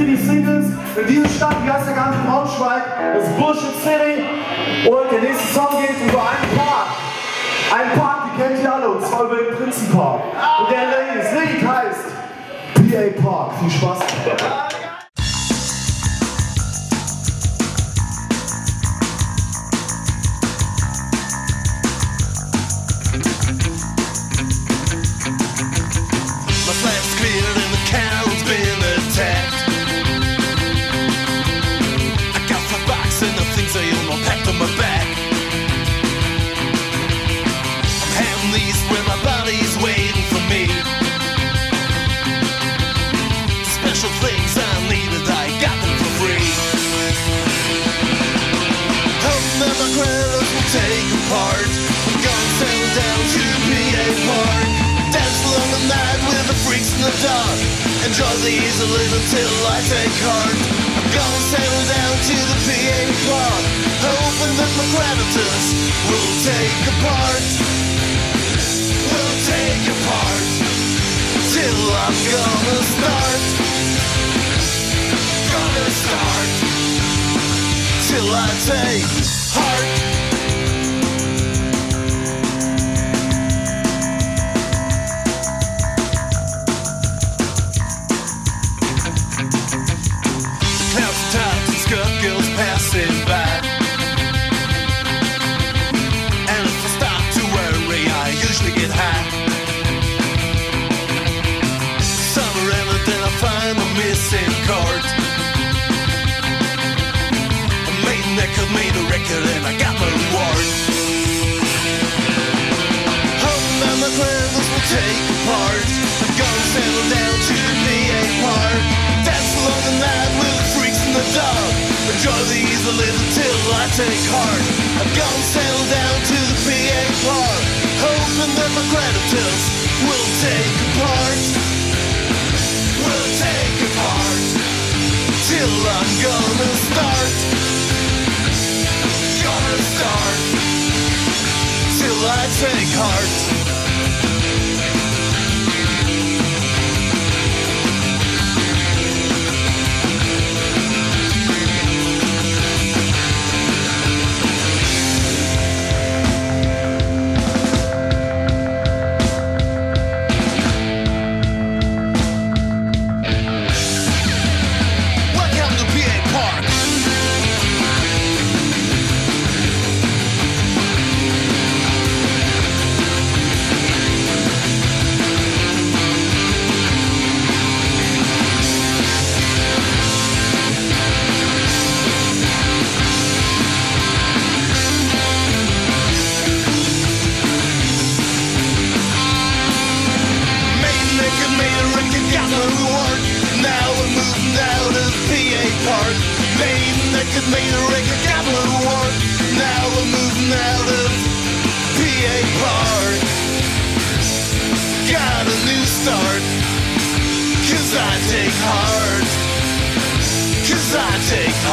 City Singles. In dieser Stadt, die heißt gar nicht Braunschweig, das ist Bullshit City. Und der nächste Song geht über einen Park. Ein Park, die kennt ihr alle, und zwar über den Prinzenpark. Und der Lied heißt PA Park. Viel Spaß. Take apart. I'm gonna settle down to PA Park. Dance along the night with the freaks in the dark. Enjoy the easy living till I take heart. I'm gonna settle down to the PA Park. Hoping that my creditors will take apart. Will take apart. Till I'm gonna start. Gonna start. Till I take apart. I'm gonna settle down to PA Park. Dance along the night with the freaks in the dark. Enjoy the easy living till I take heart. I'm gonna settle down to the PA Park. Hoping that my creditors will take apart. Will take apart. Till I'm gonna start. Gonna start. Till I take heart. PA Park. Made naked, made a record, my reward. Now we're moving out of PA Park. Got a new start. Cause I take heart. Cause I take heart.